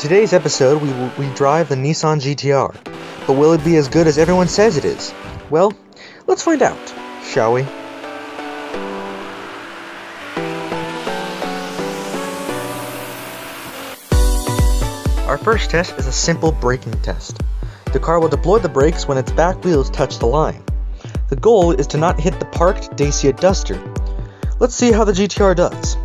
today's episode, we, we drive the Nissan GTR. But will it be as good as everyone says it is? Well, let's find out, shall we? Our first test is a simple braking test. The car will deploy the brakes when its back wheels touch the line. The goal is to not hit the parked Dacia Duster. Let's see how the GTR does.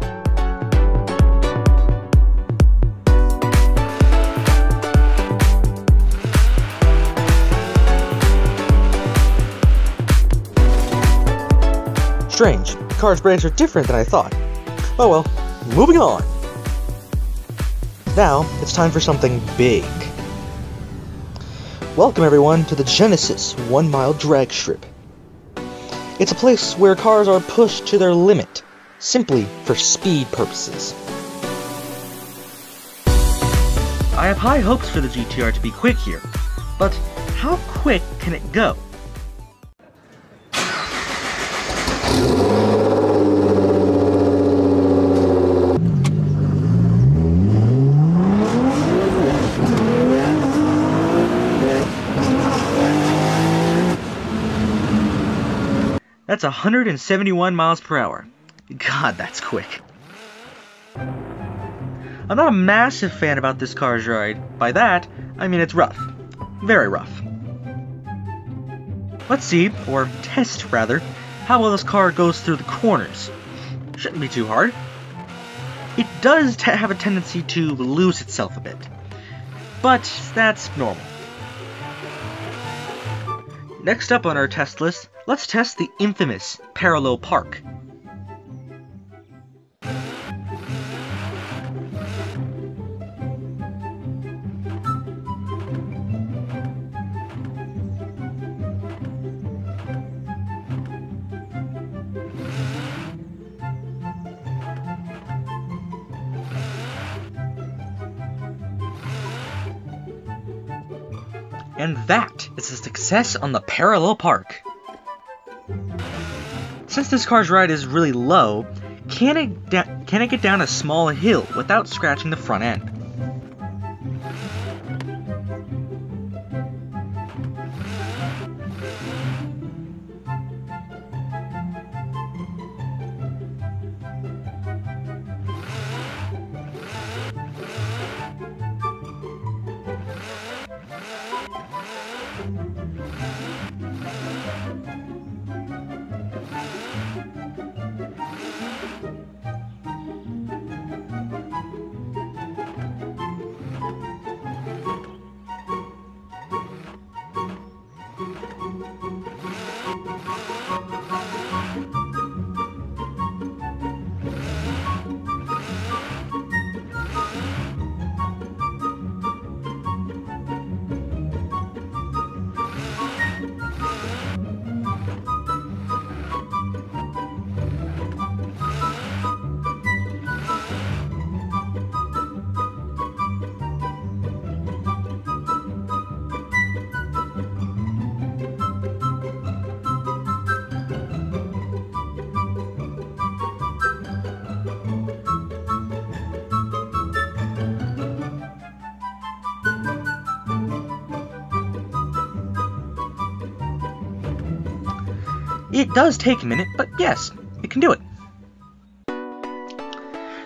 Strange, the car's brakes are different than I thought. Oh well, moving on. Now, it's time for something big. Welcome everyone to the Genesis One Mile Drag Strip. It's a place where cars are pushed to their limit, simply for speed purposes. I have high hopes for the GTR to be quick here, but how quick can it go? That's 171 miles per hour. God, that's quick. I'm not a massive fan about this car's ride. By that, I mean it's rough. Very rough. Let's see, or test rather, how well this car goes through the corners. Shouldn't be too hard. It does have a tendency to lose itself a bit, but that's normal. Next up on our test list let's test the infamous parallel park. And that is a success on the parallel park. Since this car's ride is really low, can it, can it get down a small hill without scratching the front end? It does take a minute, but yes, it can do it.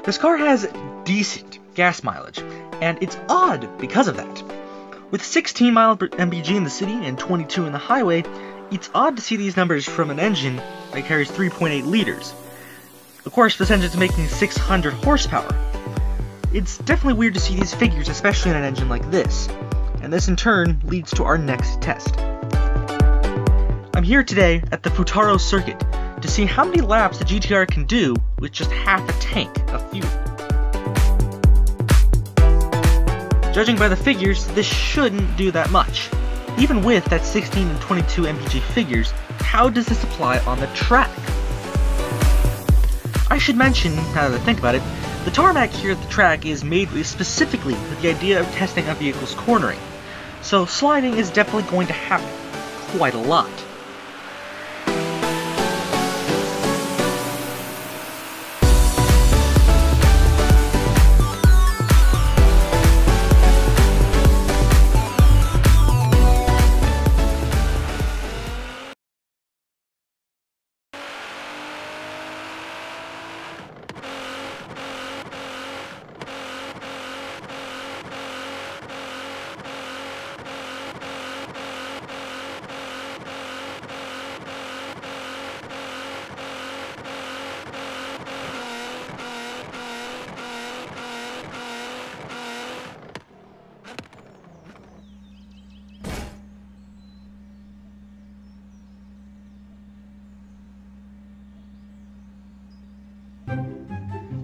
This car has decent gas mileage, and it's odd because of that. With 16 miles per mpg in the city and 22 in the highway, it's odd to see these numbers from an engine that carries 3.8 liters. Of course, this engine's making 600 horsepower. It's definitely weird to see these figures, especially in an engine like this, and this in turn leads to our next test. I'm here today at the Futaro circuit to see how many laps the GTR can do with just half a tank of fuel. Judging by the figures, this shouldn't do that much. Even with that 16 and 22 mpg figures, how does this apply on the track? I should mention, now that I think about it, the tarmac here at the track is made specifically with the idea of testing a vehicle's cornering, so sliding is definitely going to happen quite a lot.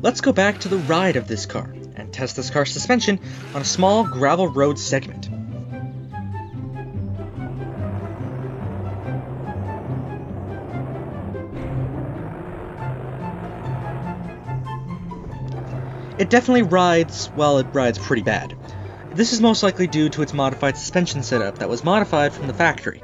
Let's go back to the ride of this car and test this car's suspension on a small gravel road segment. It definitely rides, well, it rides pretty bad. This is most likely due to its modified suspension setup that was modified from the factory.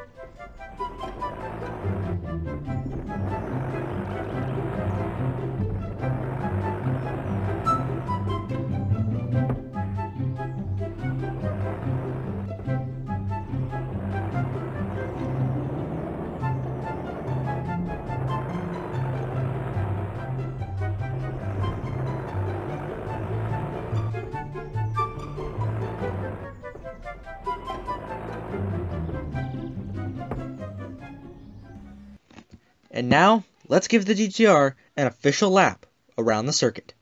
And now, let's give the GTR an official lap around the circuit.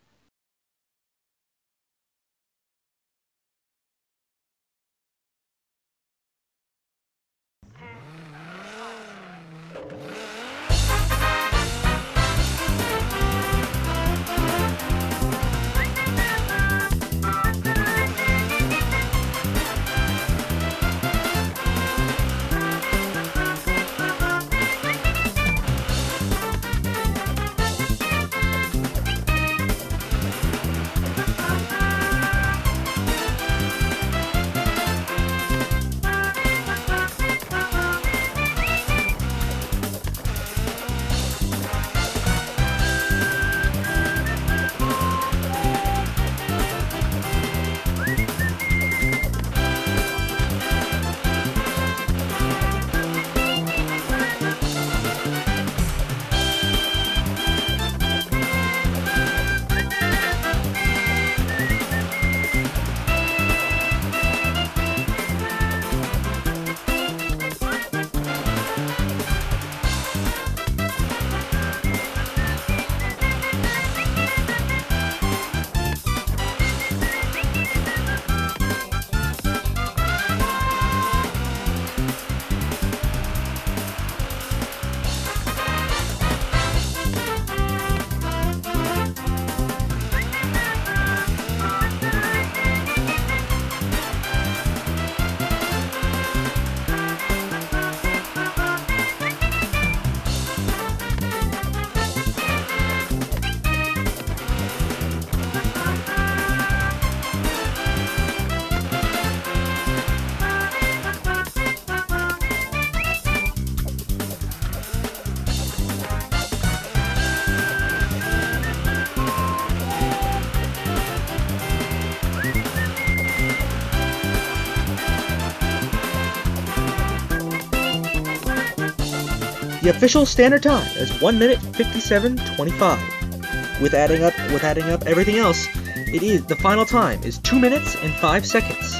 The official standard time is 1 minute 57.25. With adding up with adding up everything else, it is the final time is 2 minutes and 5 seconds.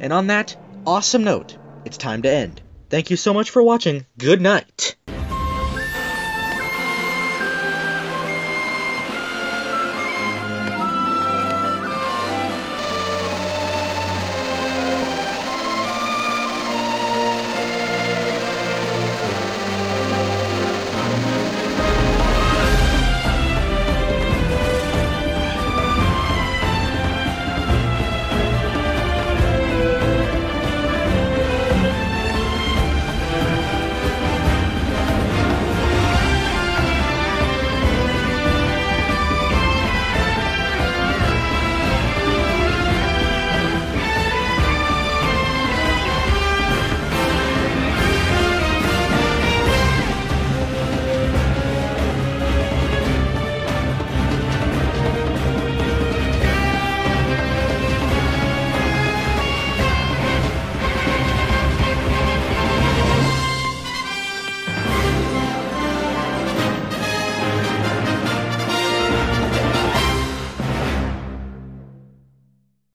And on that awesome note, it's time to end. Thank you so much for watching. Good night.